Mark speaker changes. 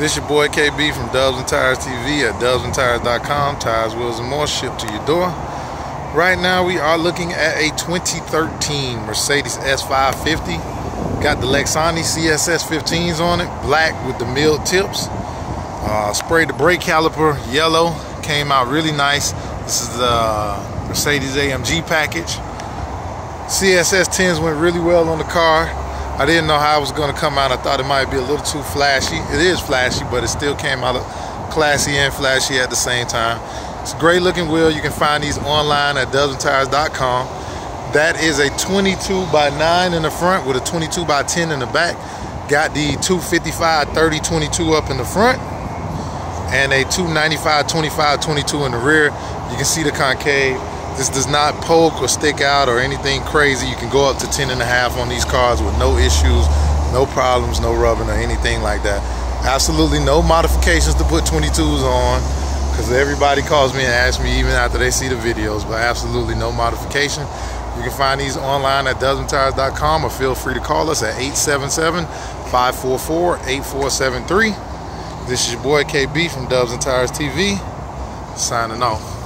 Speaker 1: This your boy KB from Dubs and Tires TV at dubsandtires.com. Tires, wheels, and more shipped to your door. Right now, we are looking at a 2013 Mercedes S550. Got the Lexani CSS 15s on it, black with the milled tips. Uh, sprayed the brake caliper yellow, came out really nice. This is the Mercedes AMG package. CSS 10s went really well on the car. I didn't know how it was going to come out. I thought it might be a little too flashy. It is flashy, but it still came out classy and flashy at the same time. It's a great looking wheel. You can find these online at dubsandtires.com. That is a 22 by 9 in the front with a 22 by 10 in the back. Got the 255 30 22 up in the front and a 295 25 22 in the rear. You can see the concave this does not poke or stick out or anything crazy. You can go up to 10 and a half on these cars with no issues, no problems, no rubbing or anything like that. Absolutely no modifications to put 22s on because everybody calls me and asks me even after they see the videos, but absolutely no modification. You can find these online at dubsandtires.com or feel free to call us at 877-544-8473. This is your boy KB from Dubs and Tires TV, signing off.